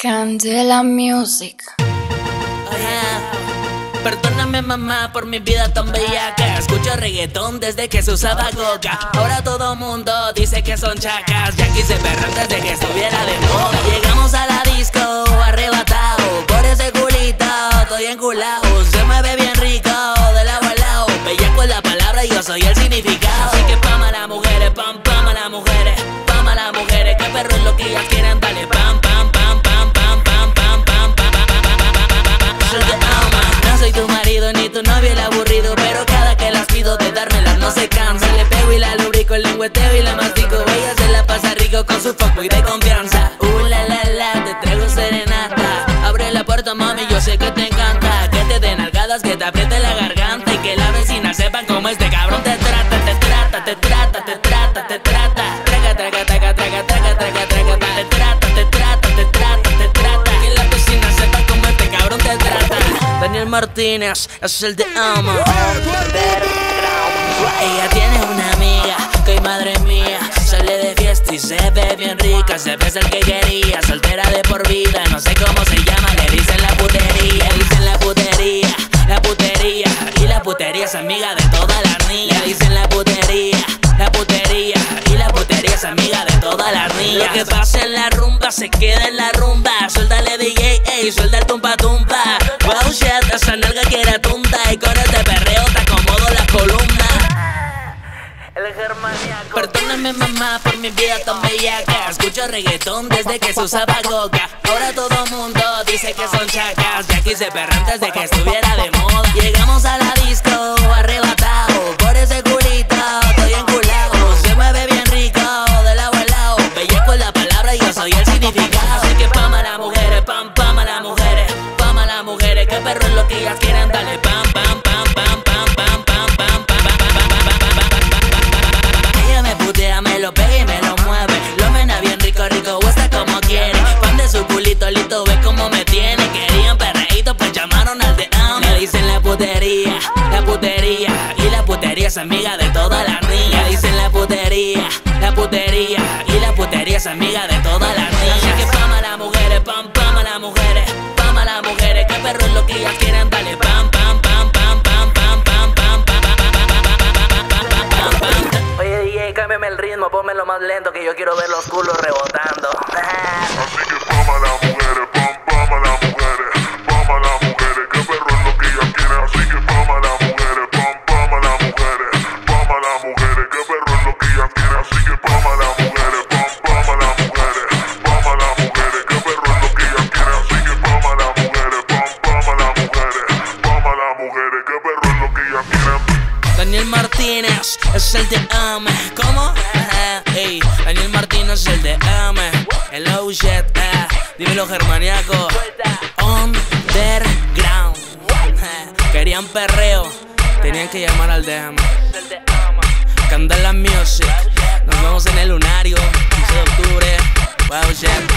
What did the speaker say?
Candela Music. Perdóname mamá por mi vida tan bellaca Escucho reggaetón desde que se usaba coca Ahora todo mundo dice que son chacas. Ya quise perrar desde que estuviera de moda. Llegamos a la disco arrebatado. Por ese culito estoy enculado Se mueve bien rico de lado a lado. Bellaco es la palabra y yo soy el significado. Así que pam a las mujeres, pam pam las mujeres Pam a las mujeres, que perro es lo que ellas y la mastico Ella se la pasa rico con su y de confianza. Uh la la te traigo serenata. Abre la puerta mami, yo sé que te encanta. Que te den algadas, que te apriete la garganta. Y que la vecina sepan cómo este cabrón te trata Te trata, te trata, te trata, te trata. Traga, traga, traga, traga, traga, traga, traga Te trata, te trata, te trata, te trata. Que la vecina sepa cómo este cabrón te trata. Daniel Martínez, es el de ama ve el que quería, soltera de por vida, no sé cómo se llama, le dicen la putería, le dicen la putería, la putería y la putería es amiga de todas las niñas, le dicen la putería, la putería y la putería es amiga de todas las niñas. Lo que pasa en la rumba se queda en la rumba, suéltale DJ, ey, suelta el tumpa tumpa, Perdóname mamá por mi vida tan bellaca Escucho reggaetón desde que se usaba coca Ahora todo mundo dice que son chacas Ya quise perrar antes de que estuviera de moda la putería Y la putería es amiga de todas las niñas dicen la putería, la putería Y la putería es amiga de todas las niñas Así que pam a las mujeres, pam pam a las mujeres Pam a las mujeres, que perro es lo que ellas quieren Dale pam pam pam pam pam pam pam pam Oye DJ, cámbiame el ritmo, pónmelo más lento que yo quiero ver los culos rebotando. Mujeres, que perro es lo que ellas quieren. Así que pam a las mujeres, pam pam a las mujeres, pam a las mujeres, que perro es lo que ellas quieren. Así que pam a las mujeres, pam pam a las mujeres, pam a las mujeres, que perro es lo que ellas quieren. Daniel Martínez es el de Ame. ¿Cómo? Ajá, ey, Daniel Martínez es el de Ame. El shit, ah, dímelo germaniaco. Underground. Querían perreo, tenían que llamar al Candela Music. Nos vemos en el lunario, 15 de octubre. Wow, yeah.